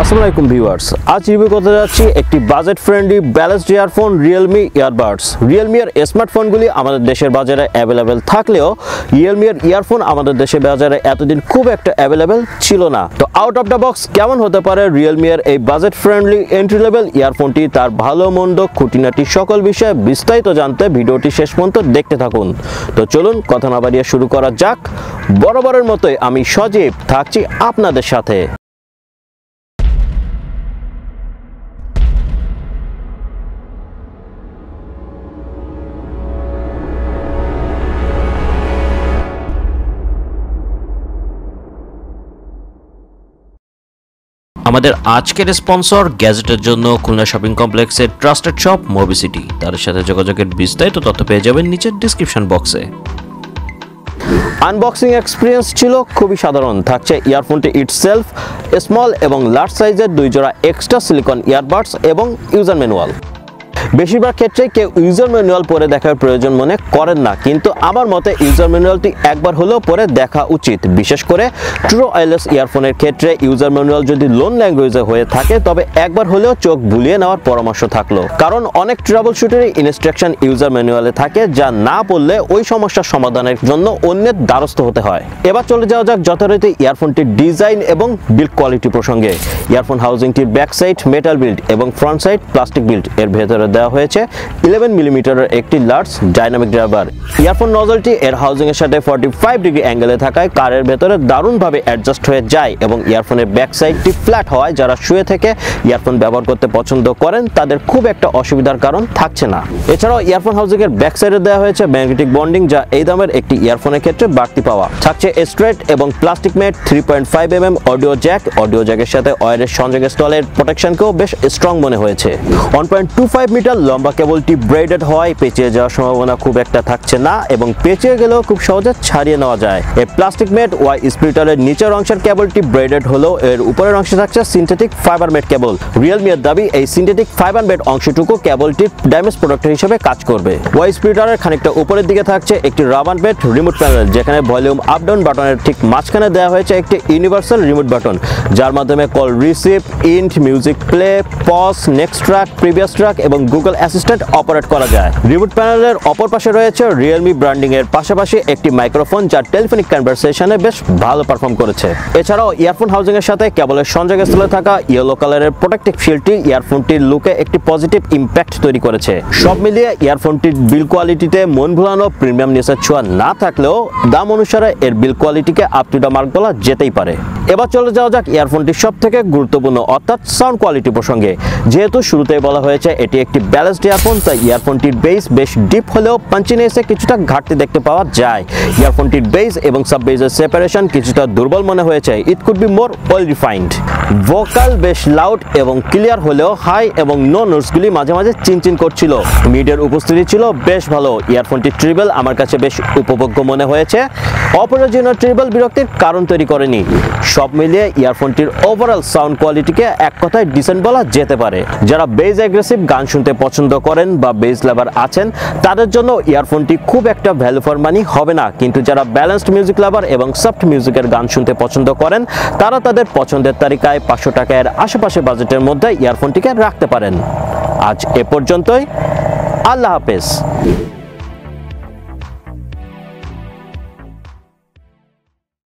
আসসালামু আলাইকুম ভিউয়ার্স। আজ রিভিউ করতে যাচ্ছি একটি budget friendly balanced earphone Realme earbuds Realme এর স্মার্টফোনগুলি আমাদের দেশের বাজারে অ্যাভেলেবেল থাকলেও রিয়েলমি এর ইয়ারফোন আমাদের দেশের বাজারে এতদিন খুব একটা অ্যাভেলেবেল ছিল না। তো আউট অফ দ্য বক্স কেমন হতে পারে রিয়েলমি এর এই বাজেট ফ্রেন্ডলি এন্ট্রি লেভেল ইয়ারফোনটি তার ভালো, মন্দ, খুঁটিনাটি সকল বিষয়ে বিস্তারিত জানতে ভিডিওটি শেষ পর্যন্ত দেখতে থাকুন। তো চলুন কথা না বাড়িয়ে শুরু করা যাক। বরাবরের মতোই আমি সজীব থাকছি আপনাদের সাথে। আমাদের আজকের স্পন্সর গ্যাজেটের জন্য খুলনা শপিং কমপ্লেক্সের ট্রাস্টেড শপ মোবিসিটি তার সাথে যোগাযোগের বিস্তারিত তথ্য পেয়ে যাবেন নিচের ডিসক্রিপশন বক্সে আনবক্সিং এক্সপিরিয়েন্স ছিল খুবই সাধারণ। থাকছে ইয়ারফোনটি ইটসেলফ স্মল এবং লার্জ সাইজের দুই জোড়া এক্সট্রা সিলিকন ইয়ারবাডস এবং ইউজার ম্যানুয়াল বেশিরভাগ ক্ষেত্রে কেউ ইউজার ম্যানুয়াল পরে দেখার প্রয়োজন মনে করেন না, কিন্তু আমার মতে ইউজার ম্যানুয়ালটি একবার হলেও পরে দেখা উচিত। বিশেষ করে ট্রু ওয়্যারলেস ইয়ারফোনের ক্ষেত্রে ইউজার ম্যানুয়াল যদি লোন ল্যাঙ্গুয়েজে হয়ে থাকে, তবে একবার হলেও চোখ ভুলিয়ে নেওয়ার পরামর্শ থাকল। কারণ অনেক ট্রাভেল শুটেরই ইনস্ট্রাকশন ইউজার ম্যানুয়ালে থাকে, যা না পড়লে ওই সমস্যার সমাধানের জন্য অন্যের দ্বারস্থ হতে হয়। এবার চলে যাওয়া যাক যথারীতি ইয়ারফোনটির ডিজাইন এবং বিল্ড কোয়ালিটি প্রসঙ্গে। ইয়ারফোন হাউজিংটির ব্যাক সাইড মেটাল বিল্ড এবং ফ্রন্ট সাইড প্লাস্টিক বিল্ড এর ভেতরে দেওয়া হয়েছে। ইলেভেন মিলিমিটারের একটি লার্জ ডাইনামিক ড্রাইভার ইয়ারফোন নজলটি এর হাউজিং এর সাথে ফর্টি ফাইভ ডিগ্রি অ্যাঙ্গেলে থাকায় কারের ভেতরে দারুণভাবে অ্যাডজাস্ট হয়ে যায় এবং ইয়ারফোনের ব্যাক সাইডটি ফ্ল্যাট হওয়ায় যারা শুয়ে থেকে ইয়ারফোন ব্যবহার করতে পছন্দ করেন, তাদের খুব একটা অসুবিধার কারণ থাকছে না। এছাড়াও ইয়ারফোন হাউজিং এর ব্যাক সাইডে দেওয়া হয়েছে ম্যাগনেটিক বন্ডিং যা এই দামের একটি ইয়ারফোনের ক্ষেত্রে বাড়তি পাওয়া। থাকছে স্ট্রেট এবং plastic matte three point five M M audio jack audio জ্যাকের সাথে ওয়ারের সংযোগ স্থলের প্রোটেকশনকেও বেশ স্ট্রং মনে হয়েছে। One point two five metre লম্বা কেবলটি ব্রেডেড হওয়ায় পেঁচিয়ে যাওয়ার সম্ভাবনা খুব একটা থাকছে না এবং পেঁচিয়ে গেলেও খুব সহজে ছাড়িয়ে নেওয়া যায়। এই প্লাস্টিক মেট ওয়াই স্পিরিটারের নিচের অংশের কেবলটি ব্রেডেড হলেও এর উপরের অংশে থাকছে synthetic fibre matte cable. Realme এর দাবি, এই সিনথেটিক ফাইবার মেট অংশটুকু কেবলটির ড্যামেজ প্রোডাক্টের হিসেবে কাজ করবে। ওয়াই স্পিরিটারের খানিকটা উপরের দিকে থাকছে একটি রাবার মেট রিমোট প্যানেল, যেখানে ভলিউম আপ ডাউন বাটনের ঠিক মাঝখানে দেওয়া হয়েছে একটি ইউনিভার্সাল রিমোট বাটন, যার মাধ্যমে call receive, end, music play, pause, next track, previous track এবং গুগল অ্যাসিস্ট্যান্ট অপারেট করা যায়। রিমোট প্যানেলের অপর পাশে রয়েছে রিয়েলমি ব্র্যান্ডিং এর পাশাপাশি একটি মাইক্রোফোন যা টেলিফোনিক কনভারসেশনে বেশ ভালো পারফর্ম করেছে। এছাড়াও ইয়ারফোন হাউজিং এর সাথে কেবলের সংযোগস্থলে থাকা ইয়েলো কালারের প্রোটেক্টিভ শিল্ডটি ইয়ারফোনটির লুকে একটি পজিটিভ ইম্প্যাক্ট তৈরি করেছে। সব মিলিয়ে ইয়ারফোনটির বিল কোয়ালিটিতে মন ভুলানো প্রিমিয়াম নেসের ছোঁয়া না থাকলেও দাম অনুসারে এর বিল কোয়ালিটিকে আপ টু দ্য মার্ক বলা যেতেই পারে। এবার চলে যাওয়া যাক ইয়ারফোনটির সব থেকে গুরুত্বপূর্ণ, অর্থাৎ সাউন্ড কোয়ালিটি প্রসঙ্গে। যেহেতু শুরুতেই বলা হয়েছে এটি একটি ব্যালেন্সড ইয়ারফোন, তাই ইয়ারফোনটির বেস বেশ ডিপ হলেও পাঞ্চিনেসে কিছুটা ঘাটতি দেখতে পাওয়া যায়। ইয়ারফোনটির বেস এবং সাব বেসের সেপারেশন কিছুটা দুর্বল মনে হয়েছে। It could be more well refined vocal বেশ লাউড এবং ক্লিয়ার হলেও হাই এবং নো নোটসগুলি মাঝে মাঝে চিনচিন করছিল। মিডিয়ার উপস্থিতি ছিল বেশ ভালো। ইয়ারফোনটি ট্রিবেল, আমার কাছে বেশ উপভোগ্য মনে হয়েছে। অপরাজনীয় ট্রিবল বিরক্তির কারণ তৈরি করেনি। সব মিলিয়ে ইয়ারফোনটির ওভারঅল সাউন্ড কোয়ালিটিকে এক কথায় ডিসেন্ট বলা যেতে পারে। যারা বেজ অ্যাগ্রেসিভ গান শুনতে পছন্দ করেন বা বেজ লাভার আছেন, তাদের জন্য ইয়ারফোনটি খুব একটা ভ্যালু ফর মানি হবে না। কিন্তু যারা ব্যালেন্সড মিউজিক লাভার এবং সফট মিউজিকের গান শুনতে পছন্দ করেন, তারা তাদের পছন্দের তালিকায় পাঁচশো টাকার আশেপাশে বাজেটের মধ্যে ইয়ারফোনটিকে রাখতে পারেন। আজ এ পর্যন্তই। আল্লাহ হাফেজ।